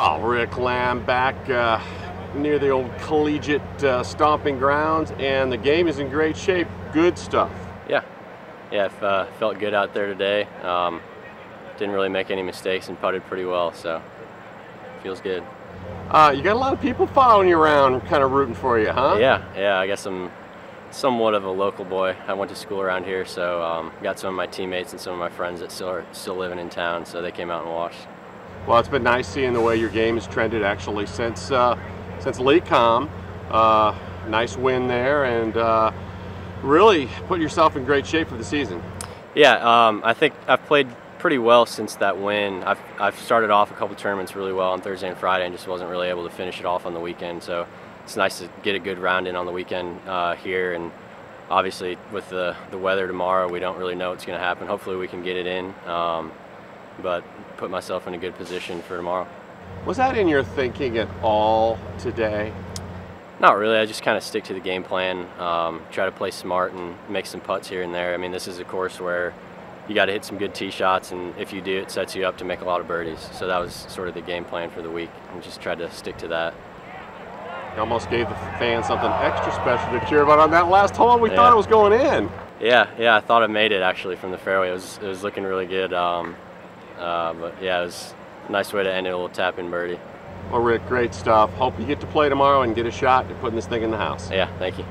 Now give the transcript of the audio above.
Oh, Rick Lamb back uh, near the old collegiate uh, stomping grounds, and the game is in great shape. Good stuff. Yeah, yeah, uh, felt good out there today. Um, didn't really make any mistakes and putted pretty well, so feels good. Uh, you got a lot of people following you around, kind of rooting for you, huh? Yeah, yeah. I guess I'm somewhat of a local boy. I went to school around here, so um, got some of my teammates and some of my friends that still are still living in town, so they came out and watched. Well, it's been nice seeing the way your game has trended actually since uh, since LECOM. Uh, nice win there, and uh, really put yourself in great shape for the season. Yeah, um, I think I've played pretty well since that win. I've, I've started off a couple tournaments really well on Thursday and Friday and just wasn't really able to finish it off on the weekend. So it's nice to get a good round in on the weekend uh, here. And obviously, with the, the weather tomorrow, we don't really know what's going to happen. Hopefully, we can get it in. Um, but put myself in a good position for tomorrow. Was that in your thinking at all today? Not really. I just kind of stick to the game plan, um, try to play smart and make some putts here and there. I mean, this is a course where you got to hit some good tee shots, and if you do, it sets you up to make a lot of birdies. So that was sort of the game plan for the week, and just tried to stick to that. You almost gave the fans something extra special to cheer about on that last hole. We yeah. thought it was going in. Yeah, yeah, I thought I made it actually from the fairway. It was, it was looking really good. Um, uh, but yeah, it was a nice way to end it, a little tapping in birdie. Well, Rick, great stuff. Hope you get to play tomorrow and get a shot at putting this thing in the house. Yeah, thank you.